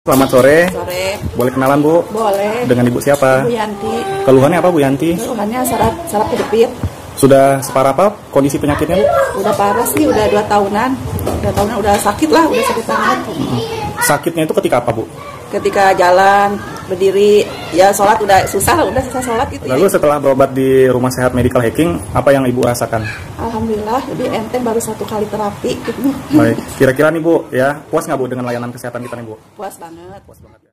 Selamat sore. Sore. Boleh kenalan Bu? Boleh. Dengan Ibu siapa? Bu Yanti. Keluhannya apa Bu Yanti? Keluhannya saraf saraf kejepit. Sudah separah apa kondisi penyakitnya Bu? Udah parah sih, udah dua tahunan. Udah tahunan, udah sakit lah, udah sakit banget. Sakitnya itu ketika apa Bu? Ketika jalan, berdiri, ya sholat udah susah lah, udah susah sholat gitu Lalu ya. setelah berobat di Rumah Sehat Medical Hacking, apa yang Ibu rasakan? Alhamdulillah, lebih enteng baru satu kali terapi gitu. Baik, kira-kira nih Bu, ya puas nggak Bu dengan layanan kesehatan kita nih Bu? Puas banget. Puas banget ya.